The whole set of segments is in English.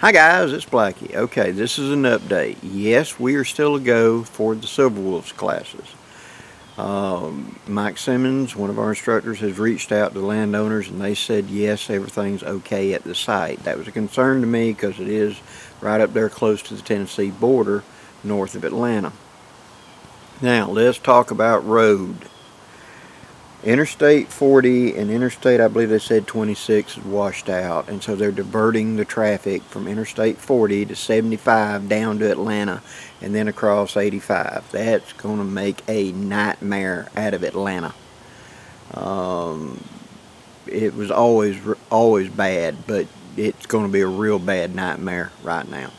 Hi guys, it's Blackie. Okay, this is an update. Yes, we are still a go for the Silver Wolves classes. Um, Mike Simmons, one of our instructors, has reached out to landowners and they said yes, everything's okay at the site. That was a concern to me because it is right up there close to the Tennessee border north of Atlanta. Now, let's talk about road. Interstate 40 and Interstate, I believe they said 26 is washed out, and so they're diverting the traffic from Interstate 40 to 75 down to Atlanta and then across 85. That's going to make a nightmare out of Atlanta. Um, it was always always bad, but it's going to be a real bad nightmare right now.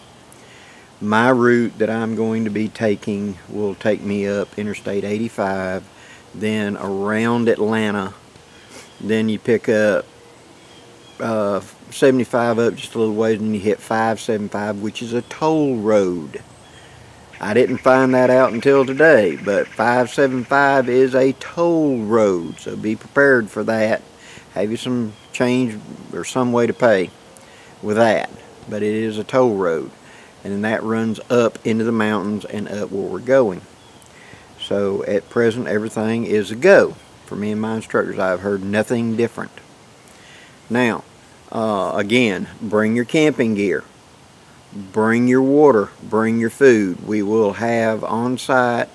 My route that I'm going to be taking will take me up Interstate 85 then around Atlanta then you pick up uh, 75 up just a little ways and you hit 575 which is a toll road. I didn't find that out until today but 575 is a toll road so be prepared for that. Have you some change or some way to pay with that but it is a toll road and that runs up into the mountains and up where we're going so at present, everything is a go. For me and my instructors, I've heard nothing different. Now, uh, again, bring your camping gear. Bring your water. Bring your food. We will have on-site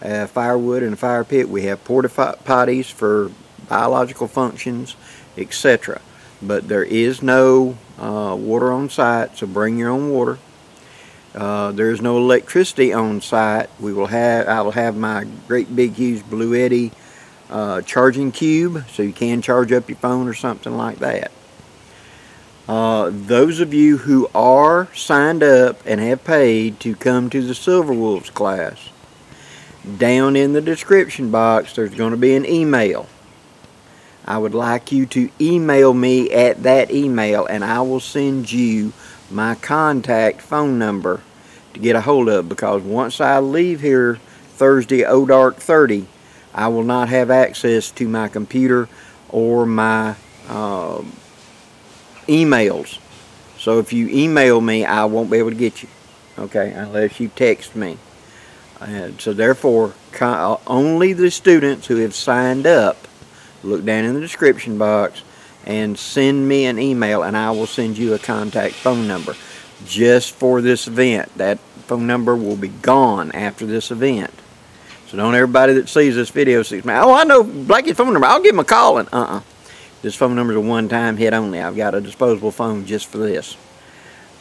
uh, firewood and a fire pit. We have porta potties for biological functions, etc. But there is no uh, water on site, so bring your own water. Uh, there's no electricity on site. We will have I will have my great big huge Bluetti uh, charging cube so you can charge up your phone or something like that. Uh, those of you who are signed up and have paid to come to the Silver Wolves class, down in the description box there's going to be an email. I would like you to email me at that email and I will send you my contact phone number to get a hold of because once I leave here Thursday O dark 30 I will not have access to my computer or my uh, emails so if you email me I won't be able to get you okay unless you text me and so therefore only the students who have signed up look down in the description box and send me an email and I will send you a contact phone number just for this event. That phone number will be gone after this event. So don't everybody that sees this video sees me, oh, I know Blackie's phone number. I'll give him a call. And uh-uh. This phone number is a one-time hit only. I've got a disposable phone just for this.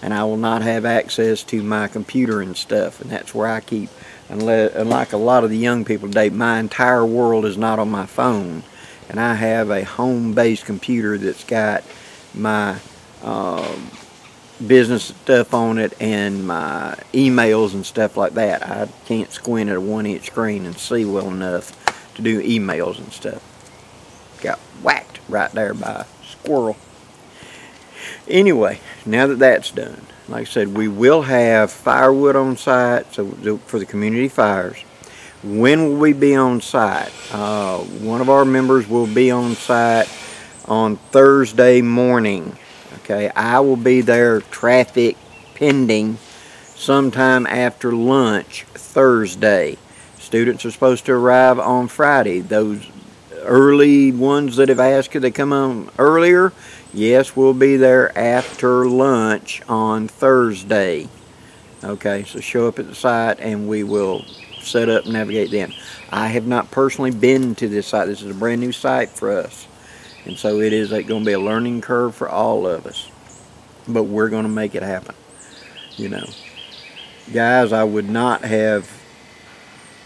And I will not have access to my computer and stuff. And that's where I keep, unlike a lot of the young people today, my entire world is not on my phone. And I have a home-based computer that's got my... Um, business stuff on it and my emails and stuff like that. I can't squint at a one inch screen and see well enough to do emails and stuff. Got whacked right there by a squirrel. Anyway, now that that's done, like I said, we will have firewood on site so for the community fires. When will we be on site? Uh, one of our members will be on site on Thursday morning Okay, I will be there traffic pending sometime after lunch Thursday. Students are supposed to arrive on Friday. Those early ones that have asked could they come on earlier, yes, we'll be there after lunch on Thursday. Okay, so show up at the site and we will set up navigate then. I have not personally been to this site. This is a brand new site for us. And so it is going to be a learning curve for all of us. But we're going to make it happen. You know. Guys, I would not have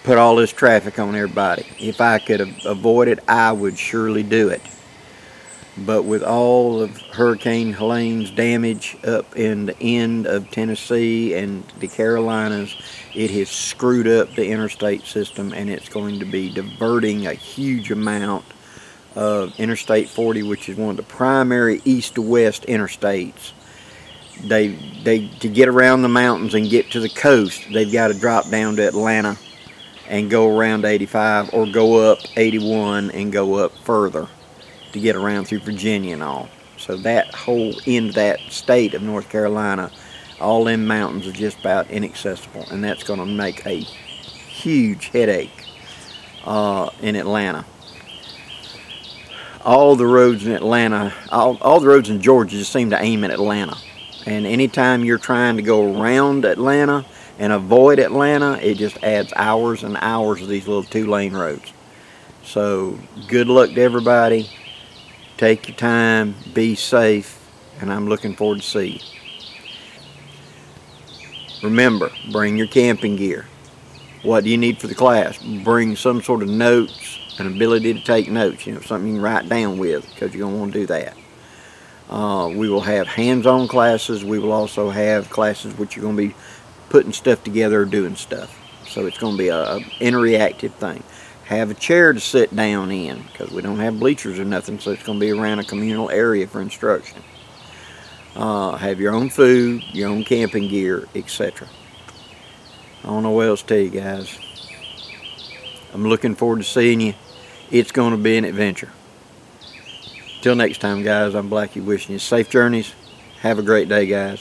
put all this traffic on everybody. If I could avoid it, I would surely do it. But with all of Hurricane Helene's damage up in the end of Tennessee and the Carolinas, it has screwed up the interstate system and it's going to be diverting a huge amount of Interstate 40, which is one of the primary east to west interstates. They, they to get around the mountains and get to the coast, they've got to drop down to Atlanta and go around 85 or go up 81 and go up further to get around through Virginia and all. So that whole end of that state of North Carolina all them mountains are just about inaccessible, and that's going to make a huge headache uh, in Atlanta. All the roads in Atlanta, all, all the roads in Georgia just seem to aim at Atlanta. And anytime you're trying to go around Atlanta and avoid Atlanta, it just adds hours and hours of these little two-lane roads. So good luck to everybody. Take your time, be safe, and I'm looking forward to see you. Remember, bring your camping gear. What do you need for the class? Bring some sort of notes, an ability to take notes, you know, something you can write down with, because you're going to want to do that. Uh, we will have hands-on classes. We will also have classes which you're going to be putting stuff together or doing stuff. So it's going to be a, interactive thing. Have a chair to sit down in because we don't have bleachers or nothing, so it's going to be around a communal area for instruction. Uh, have your own food, your own camping gear, etc. I don't know what else to tell you guys. I'm looking forward to seeing you. It's going to be an adventure. Till next time, guys, I'm Blackie wishing you safe journeys. Have a great day, guys.